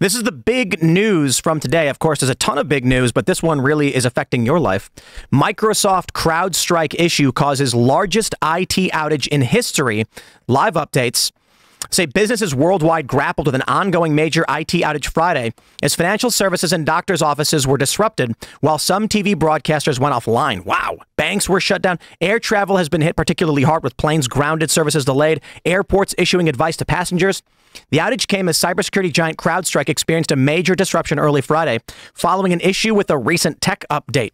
This is the big news from today. Of course, there's a ton of big news, but this one really is affecting your life. Microsoft CrowdStrike issue causes largest IT outage in history. Live updates say businesses worldwide grappled with an ongoing major IT outage Friday as financial services and doctors' offices were disrupted while some TV broadcasters went offline. Wow. Banks were shut down. Air travel has been hit particularly hard with planes grounded, services delayed, airports issuing advice to passengers. The outage came as cybersecurity giant CrowdStrike experienced a major disruption early Friday following an issue with a recent tech update.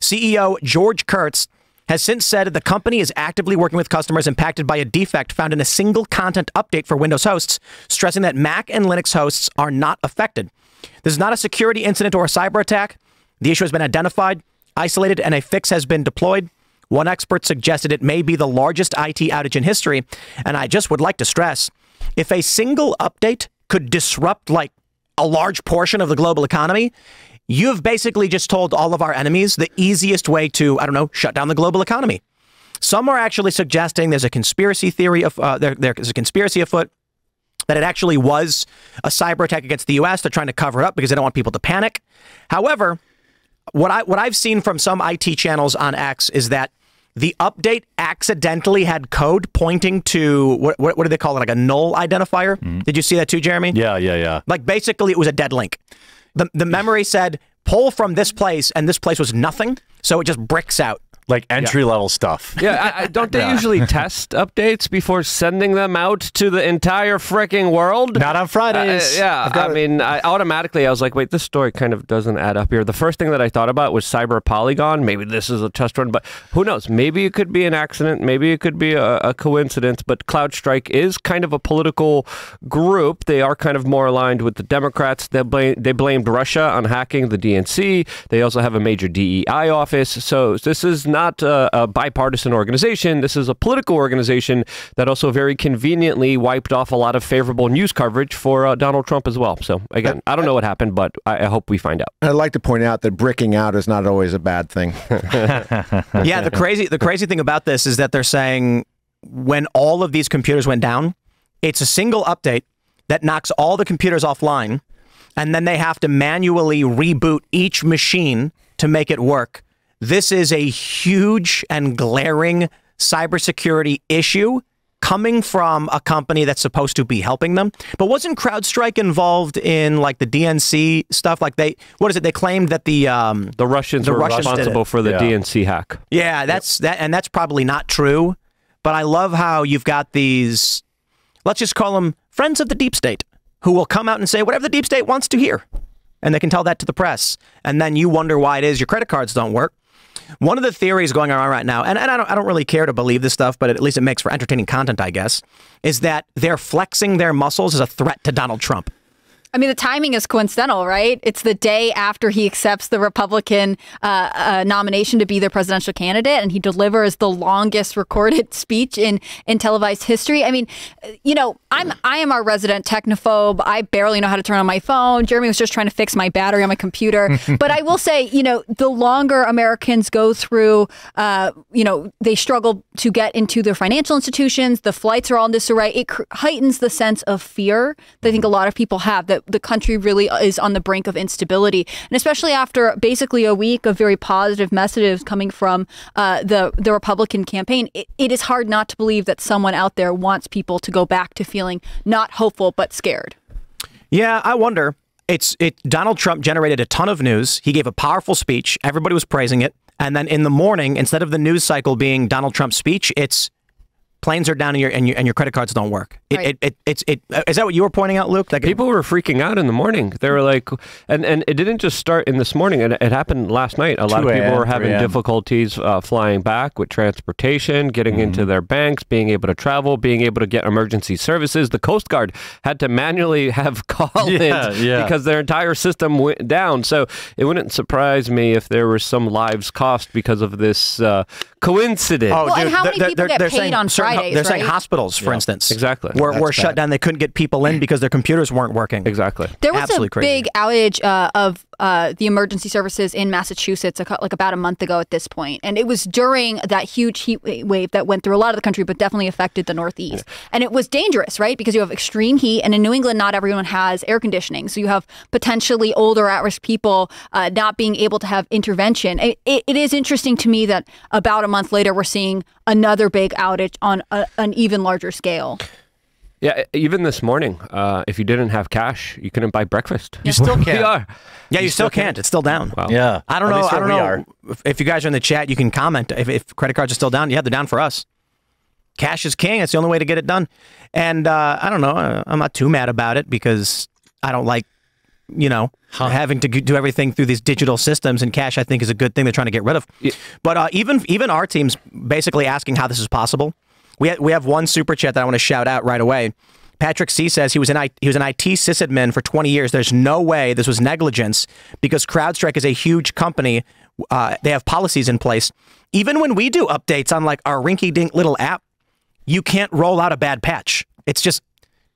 CEO George Kurtz has since said the company is actively working with customers impacted by a defect found in a single content update for Windows hosts, stressing that Mac and Linux hosts are not affected. This is not a security incident or a cyber attack. The issue has been identified, isolated, and a fix has been deployed. One expert suggested it may be the largest IT outage in history, and I just would like to stress if a single update could disrupt like a large portion of the global economy, You've basically just told all of our enemies the easiest way to, I don't know, shut down the global economy. Some are actually suggesting there's a conspiracy theory of uh, there, there's a conspiracy afoot that it actually was a cyber attack against the U.S. They're trying to cover it up because they don't want people to panic. However, what I what I've seen from some IT channels on X is that the update accidentally had code pointing to what what, what do they call it like a null identifier? Mm. Did you see that too, Jeremy? Yeah, yeah, yeah. Like basically it was a dead link the the memory said pull from this place, and this place was nothing, so it just bricks out like entry yeah. level stuff. Yeah, I, I, don't they yeah. usually test updates before sending them out to the entire freaking world? Not on Fridays. Uh, yeah, I mean, I, automatically I was like, wait, this story kind of doesn't add up here. The first thing that I thought about was Cyber Polygon. Maybe this is a test run, but who knows? Maybe it could be an accident. Maybe it could be a, a coincidence. But CrowdStrike is kind of a political group. They are kind of more aligned with the Democrats. They blame, they blamed Russia on hacking the DNC. They also have a major DEI office. So this is not a, a, bipartisan organization. This is a political organization that also very conveniently wiped off a lot of favorable news coverage for uh, Donald Trump as well. So again, I don't know what happened, but I, I, hope we find out. I'd like to point out that bricking out is not always a bad thing. yeah, the crazy the crazy thing about this is that they're saying when all of these computers went down, it's a single update that knocks all the computers offline, and then they have to manually reboot each machine to make it work. This is a huge and glaring cybersecurity issue coming from a company that's supposed to be helping them. But wasn't CrowdStrike involved in like the DNC stuff? Like they, what is it? They claimed that the um, the Russians the were Russians responsible for the yeah. DNC hack. Yeah, that's yep. that, and that's probably not true. But I love how you've got these. Let's just call them friends of the deep state, who will come out and say whatever the deep state wants to hear, and they can tell that to the press, and then you wonder why it is your credit cards don't work one of the theories going around right now, and, and I, don't, I don't really care to believe this stuff, but at least it makes for entertaining content, I guess, is that they're flexing their muscles as a threat to Donald Trump. I mean, the timing is coincidental, right? It's the day after he accepts the Republican uh, uh, nomination to be their presidential candidate, and he delivers the longest recorded speech in in televised history. I mean, you know, I'm I am our resident technophobe. I barely know how to turn on my phone. Jeremy was just trying to fix my battery on my computer. but I will say, you know, the longer Americans go through, uh, you know, they struggle to get into their financial institutions. The flights are all in disarray. It heightens the sense of fear that I think a lot of people have that the country really is on the brink of instability, and especially after basically a week of very positive messages coming from uh, the the Republican campaign, it, it is hard not to believe that someone out there wants people to go back to feeling not hopeful but scared. Yeah, I wonder. It's it. Donald Trump generated a ton of news. He gave a powerful speech. Everybody was praising it. And then in the morning, instead of the news cycle being Donald Trump's speech, it's planes are down and your and your, and your credit cards don't work. It, right. it, it, it's it uh, is that what you were pointing out, Luke? Like people were freaking out in the morning. They were like, and and it didn't just start in this morning. It, it happened last night. A lot of people were having difficulties uh, flying back with transportation, getting mm -hmm. into mm-hmm. their banks, being able to travel, being able to get emergency services. The Coast Guard had to manually have called yeah, in yeah. because their entire system went down. So it wouldn't surprise me if there were some lives cost because of this uh, coincidence. Oh, well, dude, and how many people get paid on Friday? They're right? saying hospitals, for yeah, instance, exactly, were, were shut down. They couldn't get people in because their computers weren't working. Exactly. There was Absolutely a crazy. big outage uh, of uh, the emergency services in Massachusetts a, like about a month ago at this point, and it was during that huge heat wave that went through a lot of the country, but definitely affected the Northeast. And it was dangerous, right? Because you have extreme heat, and in New England, not everyone has air conditioning, so you have potentially older at-risk people uh, not being able to have intervention. It, it, it is interesting to me that about a month later, we're seeing another big outage on a, an even larger scale. Yeah, even this morning, uh, if you didn't have cash, you couldn't buy breakfast. You still can't. are. Yeah, you, still can't. It's still down. Wow. Yeah. I don't At know. I don't know are. if, if you guys are in the chat. You can comment if, if credit cards are still down. Yeah, they're down for us. Cash is king. It's the only way to get it done. And uh, I don't know. uh, I'm not too mad about it because I don't like, you know, having to do everything through these digital systems. And cash, I think, is a good thing they're trying to get rid of. But uh, even even our team's basically asking how this is possible. We ha- we have one super chat that I want to shout out right away. Patrick C says he was an I- he was an IT sysadmin for 20 years. There's no way this was negligence because CrowdStrike is a huge company. Uh, they have policies in place. Even when we do updates on like our rinky-dink little app, you can't roll out a bad patch. It's just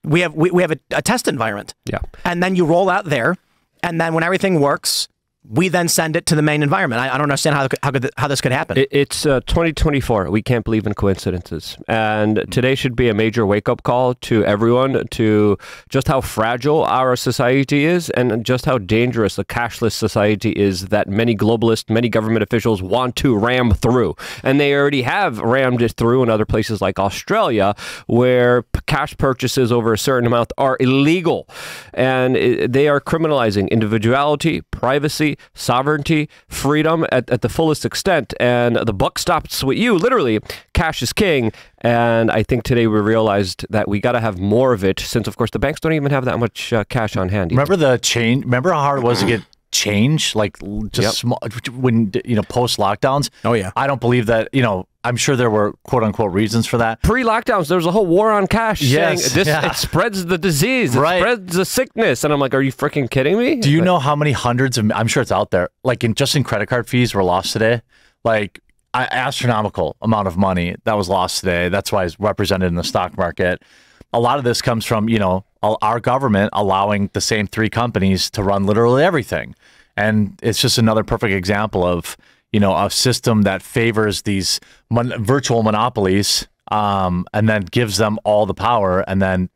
we have we, we have a, a test environment. Yeah. And then you roll out there, and then when everything works, we then send it to the main environment. I, I don't understand how how, could, how this could happen. It, it's uh, 2024. We can't believe in coincidences. And today should be a major wake up call to everyone to just how fragile our society is and just how dangerous the cashless society is that many globalists, many government officials want to ram through. And they already have rammed it through in other places like Australia, where cash purchases over a certain amount are illegal. And i they are criminalizing individuality, privacy, sovereignty, freedom at, at the fullest extent. And the buck stops with you. Literally, cash is king. And I think today we realized that we got to have more of it since, of course, the banks don't even have that much uh, cash on hand. either. Remember the change? Remember how hard it was to get change? Like just Yep. small when you know post lockdowns. Oh, yeah. I don't believe that. You know, I'm sure there were quote unquote reasons for that. Pre-lockdowns, there was a whole war on cash, Yes, saying this yeah. it spreads the disease, it Right. spreads the sickness, and I'm like, are you freaking kidding me? Do you know how many hundreds of? I'm sure it's out there. Like in just in credit card fees were lost today. Like astronomical amount of money that was lost today. That's why it's represented in the stock market. A lot of this comes from you know our government allowing the same three companies to run literally everything, and it's just another perfect example of you know a system that favors these mon- virtual monopolies, um, and then gives them all the power, and then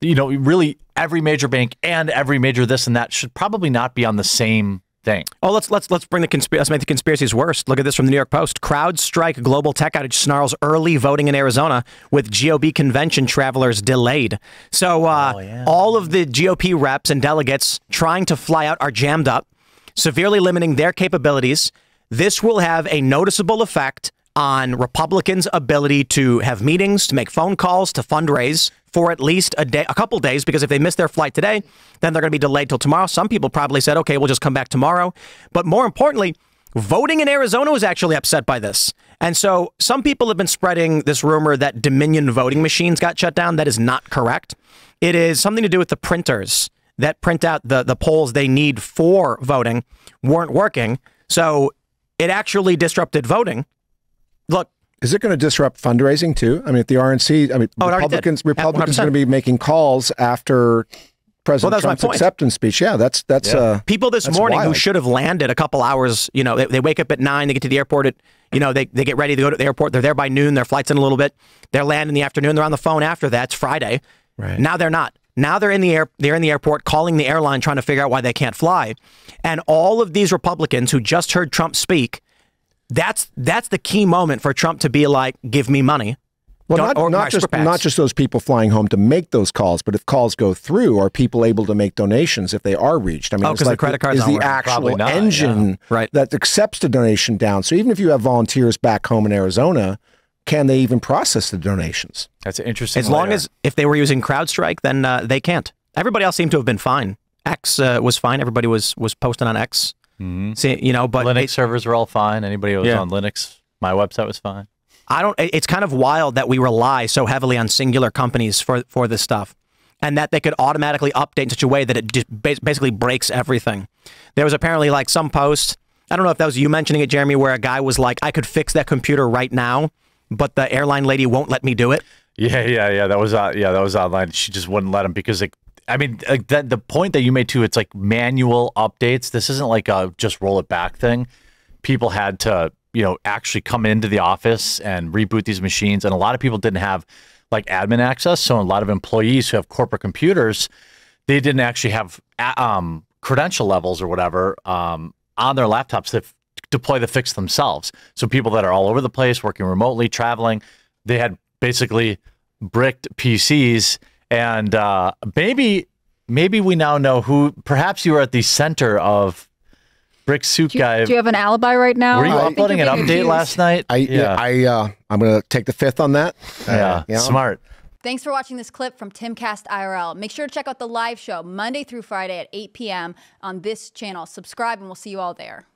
you know, really every major bank and every major this and that should probably not be on the same thing. Oh, let's let's let's bring the conspiracy. Let's make the conspiracies worse. Look at this from the New York Post. CrowdStrike global tech outage snarls early voting in Arizona with GOP convention travelers delayed. So uh, all of the GOP reps and delegates trying to fly out are jammed up, severely limiting their capabilities. This will have a noticeable effect on Republicans' ability to have meetings, to make phone calls, to fundraise for at least a day, a couple days, because if they miss their flight today, then they're going to be delayed till tomorrow. Some people probably said, okay, we'll just come back tomorrow. But more importantly, voting in Arizona was actually upset by this. And so some people have been spreading this rumor that Dominion voting machines got shut down. That is not correct. It is something to do with the printers that print out the, the polls they need for voting weren't working. So it actually disrupted voting. Look, Is it going to disrupt fundraising too? I mean, if the RNC, I mean, Oh, it already did. Republicans, Yeah, Republicans 100%. going to be making calls after President Well, that was my Trump's acceptance speech. Yeah, that's that's uh, people this That's morning who should have landed a couple hours, you know, they, they wake up at nine, they get to the airport at, you know, they, they get ready to go to the airport. They're there by noon. Their flight's in a little bit. They're land in the afternoon. They're on the phone after that. It's Friday. Right. Now they're not. Now they're in the air. They're in the airport calling the airline trying to figure out why they can't fly. And all of these Republicans who just heard Trump speak, that's that's the key moment for Trump to be like, give me money. well, Don't not, not just not just those people flying home to make those calls, but if calls go through, are people able to make donations if they are reached? I mean, Oh, it's 'cause the credit cards is the working. actual not, engine yeah. Right. that accepts the donation down. So even if you have volunteers back home in Arizona, can they even process the donations? That's an interesting. As long as if they were using CrowdStrike, then uh, they can't. Everybody else seemed to have been fine. X uh, was fine. Everybody was was posting on X. See, you know, but Linux it- servers were all fine. Anybody who was Yeah. on Linux, my website was fine. I don't. It's kind of wild that we rely so heavily on singular companies for for this stuff, and that they could automatically update in such a way that it just basically breaks everything. There was apparently like some post. I don't know if that was you mentioning it, Jeremy, where a guy was like, "I could fix that computer right now, but the airline lady won't let me do it." Yeah, yeah, yeah. That was uh, yeah, that was online. She just wouldn't let him because it, I mean, the point that you made too, it's like manual updates. This isn't like a just roll it back thing. People had to, you know, actually come into the office and reboot these machines. And a lot of people didn't have like admin access. So a lot of employees who have corporate computers, they didn't actually have um, credential levels or whatever um, on their laptops to deploy the fix themselves. So people that are all over the place, working remotely, traveling, they had basically bricked PCs and uh, maybe maybe we now know who. Perhaps you were at the center of Brick Suit Do you, Guy. do you have an alibi right now? were you I uploading an update accused. last night? I yeah, I uh, I'm gonna take the fifth on that. Uh, yeah, you know? smart. Thanks for watching this clip from Timcast IRL. Make sure to check out the live show Monday through Friday at 8 p.m. on this channel. Subscribe, and we'll see you all there.